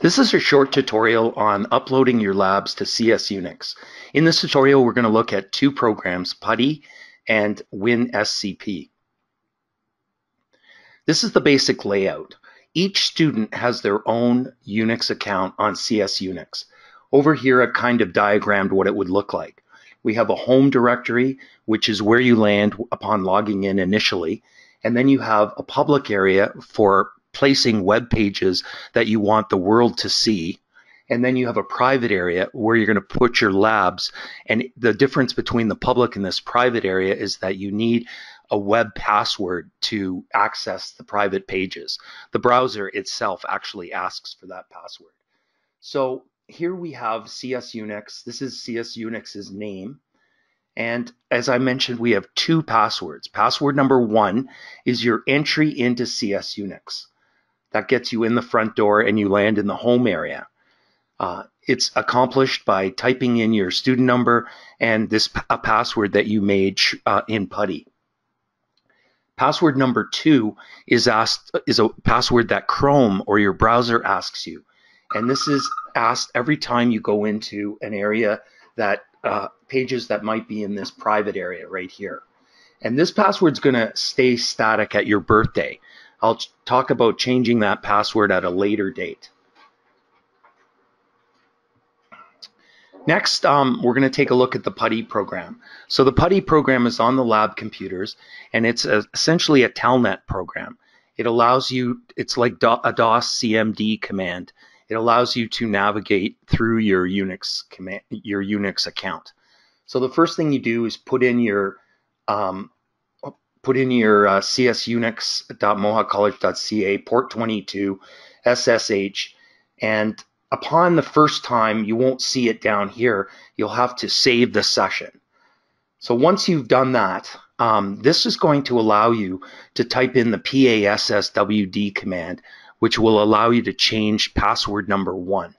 This is a short tutorial on uploading your labs to CS Unix. In this tutorial, we're going to look at two programs, PuTTY and WinSCP. This is the basic layout. Each student has their own Unix account on CS Unix. Over here, I've kind of diagrammed what it would look like. We have a home directory, which is where you land upon logging in initially. And then you have a public area for placing web pages that you want the world to see. And then you have a private area where you're going to put your labs. And the difference between the public and this private area is that you need a web password to access the private pages. The browser itself actually asks for that password. So here we have CS Unix. This is CS Unix's name. And as I mentioned, we have two passwords. Password number one is your entry into CS Unix. That gets you in the front door and you land in the home area. Uh, it's accomplished by typing in your student number and this a password that you made uh, in PuTTY. Password number two is asked is a password that Chrome or your browser asks you, and this is asked every time you go into an area that uh, pages that might be in this private area right here. And this password is going to stay static at your birthday. I'll talk about changing that password at a later date. Next, um, we're going to take a look at the PuTTY program. So the PuTTY program is on the lab computers, and it's a, essentially a telnet program. It allows you, it's like a DOS CMD command. It allows you to navigate through your Unix command, your Unix account. So the first thing you do is put in your um, put in your uh, csunix.mohawkcollege.ca port 22 SSH, and upon the first time, you won't see it down here. You'll have to save the session. So once you've done that, um, this is going to allow you to type in the PASSWD command, which will allow you to change password number one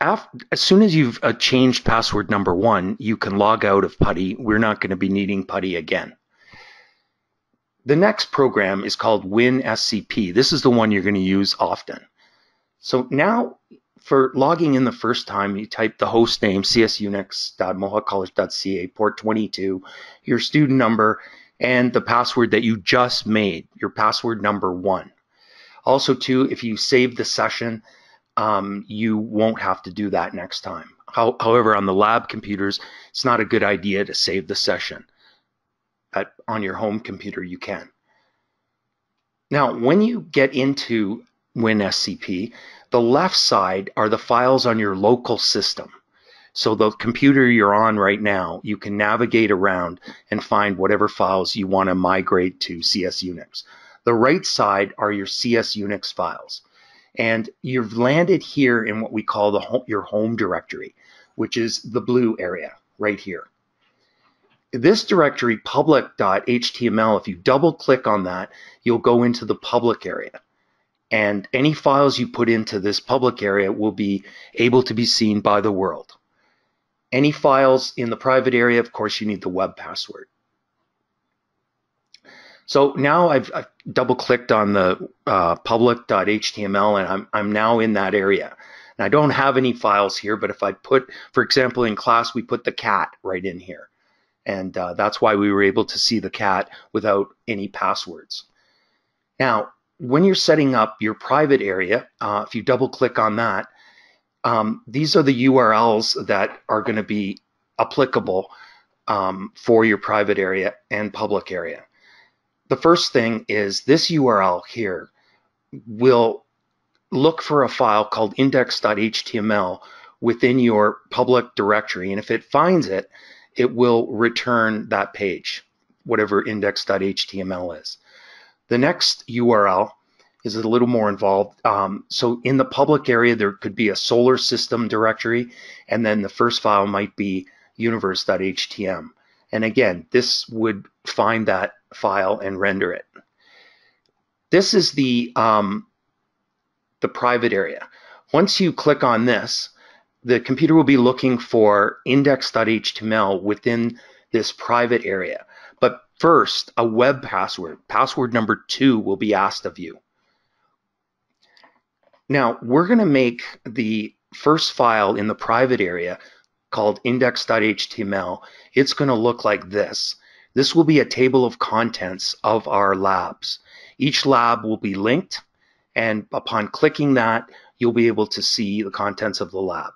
after, as soon as you've uh, changed password number one, you can log out of PuTTY. We're not going to be needing PuTTY again. The next program is called WinSCP. This is the one you're going to use often. So now for logging in the first time, you type the host name, csunix.mohawkcollege.ca, port 22, your student number, and the password that you just made, your password number one. Also, too, if you save the session, um, you won't have to do that next time. How, however, on the lab computers, it's not a good idea to save the session. But on your home computer, you can. Now, when you get into WinSCP, the left side are the files on your local system. So the computer you're on right now, you can navigate around and find whatever files you want to migrate to CS Unix. The right side are your CS Unix files. And you've landed here in what we call the home, your home directory, which is the blue area right here. This directory, public.html, if you double click on that, you'll go into the public area. And any files you put into this public area will be able to be seen by the world. Any files in the private area, of course, you need the web password. So now I've, I've double clicked on the uh, public.html and I'm, I'm now in that area. And I don't have any files here, but if I put, for example, in class, we put the cat right in here. And uh, that's why we were able to see the cat without any passwords. Now, when you're setting up your private area, uh, if you double click on that, um, these are the URLs that are going to be applicable um, for your private area and public area the first thing is this URL here will look for a file called index.html within your public directory. And if it finds it, it will return that page, whatever index.html is. The next URL is a little more involved. Um, so in the public area, there could be a solar system directory, and then the first file might be universe.htm. And again, this would find that file and render it. This is the, um, the private area. Once you click on this, the computer will be looking for index.html within this private area. But first, a web password, password number two, will be asked of you. Now we're going to make the first file in the private area called index.html. It's going to look like this. This will be a table of contents of our labs. Each lab will be linked and upon clicking that, you'll be able to see the contents of the lab.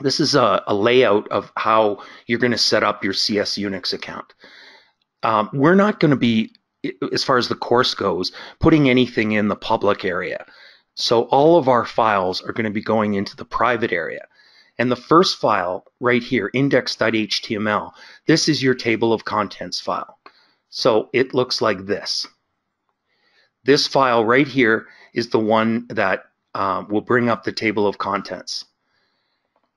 This is a, a layout of how you're going to set up your CS Unix account. Um, we're not going to be, as far as the course goes, putting anything in the public area. So all of our files are going to be going into the private area. And the first file right here, index.html, this is your table of contents file. So it looks like this. This file right here is the one that uh, will bring up the table of contents.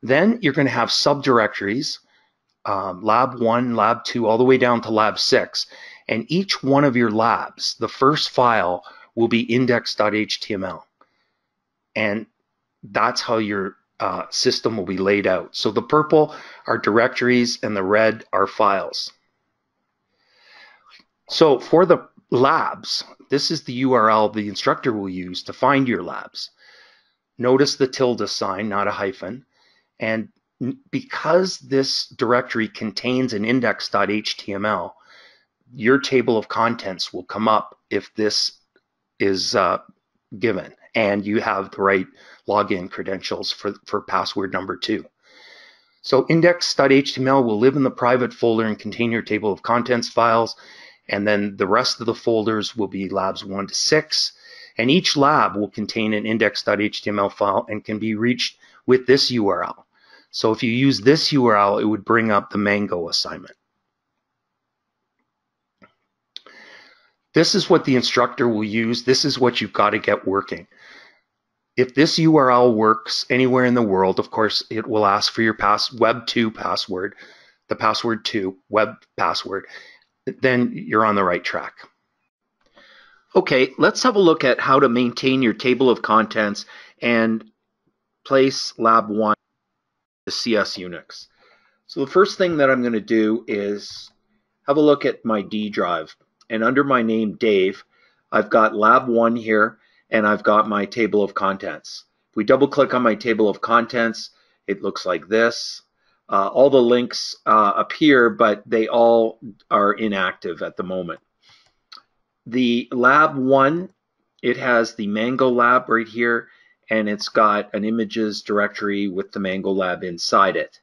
Then you're going to have subdirectories, um, lab 1, lab 2, all the way down to lab 6. And each one of your labs, the first file will be index.html. And that's how your uh, system will be laid out. So the purple are directories and the red are files. So for the labs, this is the URL the instructor will use to find your labs. Notice the tilde sign, not a hyphen. And because this directory contains an index.html, your table of contents will come up if this is uh, given and you have the right login credentials for, for password number two. So index.html will live in the private folder and contain your table of contents files. And then the rest of the folders will be labs one to six. And each lab will contain an index.html file and can be reached with this URL. So if you use this URL, it would bring up the Mango assignment. This is what the instructor will use. This is what you've got to get working. If this URL works anywhere in the world, of course, it will ask for your pass web2 password, the password 2, web password, then you're on the right track. Okay, let's have a look at how to maintain your table of contents and place lab 1 to CS Unix. So the first thing that I'm going to do is have a look at my D drive. And under my name Dave, I've got lab 1 here and I've got my table of contents. If we double click on my table of contents, it looks like this. Uh, all the links uh, appear, but they all are inactive at the moment. The lab one, it has the Mango lab right here, and it's got an images directory with the Mango lab inside it.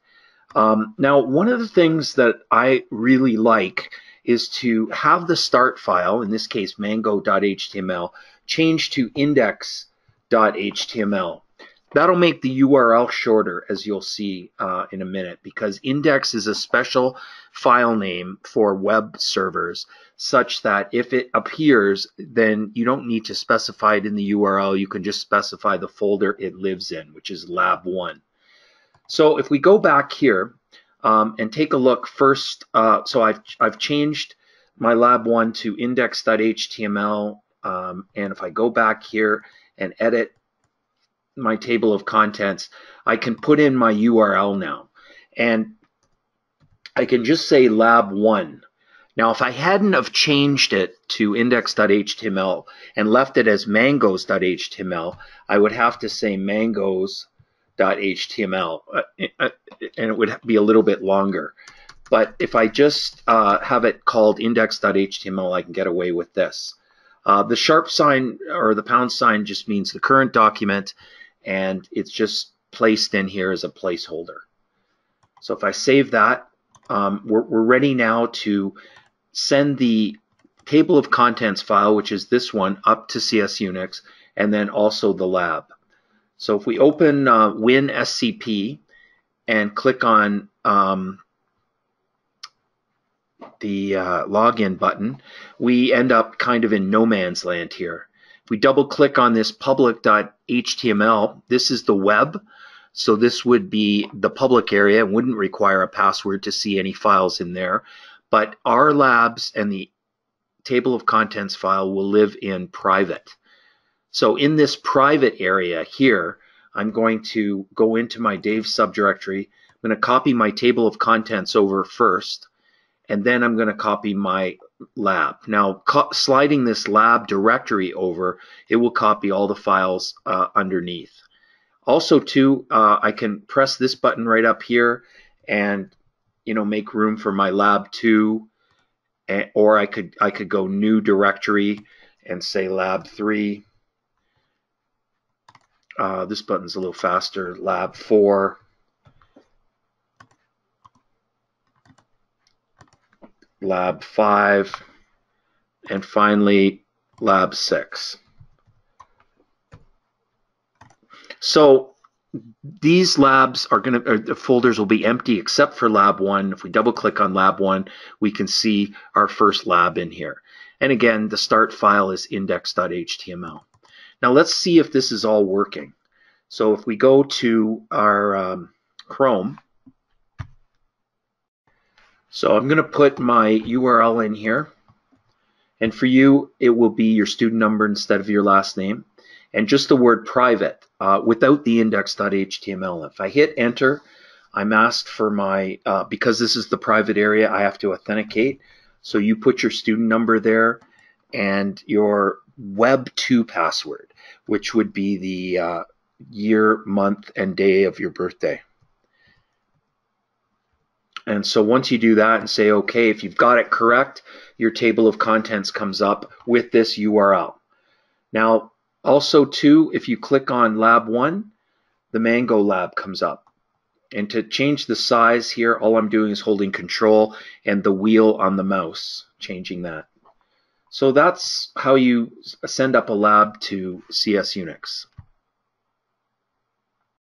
Um, now, one of the things that I really like is to have the start file, in this case mango.html, change to index.html. That'll make the URL shorter, as you'll see uh, in a minute, because index is a special file name for web servers, such that if it appears, then you don't need to specify it in the URL. You can just specify the folder it lives in, which is lab1. So if we go back here um, and take a look first, uh, so I've, I've changed my lab1 to index.html, um, and if I go back here and edit my table of contents, I can put in my URL now. And I can just say lab one. Now, if I hadn't have changed it to index.html and left it as mangoes.html, I would have to say mangoes.html, uh, uh, and it would be a little bit longer. But if I just uh, have it called index.html, I can get away with this. Uh, the sharp sign or the pound sign just means the current document, and it's just placed in here as a placeholder. So if I save that, um, we're, we're ready now to send the table of contents file, which is this one, up to CS Unix, and then also the lab. So if we open uh, WinSCP and click on um, the uh, login button, we end up kind of in no man's land here. If we double click on this public.html, this is the web. So this would be the public area and wouldn't require a password to see any files in there. But our labs and the table of contents file will live in private. So in this private area here, I'm going to go into my Dave subdirectory. I'm going to copy my table of contents over first, and then I'm going to copy my lab. Now, sliding this lab directory over, it will copy all the files uh, underneath. Also, too, uh, I can press this button right up here and you know make room for my lab 2 or I could I could go new directory and say lab 3 uh, this button's a little faster lab 4 lab 5 and finally lab 6 so these labs are going to, the folders will be empty except for lab one. If we double click on lab one, we can see our first lab in here. And again, the start file is index.html. Now let's see if this is all working. So if we go to our um, Chrome, so I'm going to put my URL in here. And for you, it will be your student number instead of your last name and just the word private uh, without the index.html. If I hit enter, I'm asked for my, uh, because this is the private area, I have to authenticate. So you put your student number there and your Web2 password, which would be the uh, year, month, and day of your birthday. And so once you do that and say, okay, if you've got it correct, your table of contents comes up with this URL. Now, also, too, if you click on Lab 1, the Mango Lab comes up. And to change the size here, all I'm doing is holding Control and the wheel on the mouse, changing that. So that's how you send up a lab to CS Unix.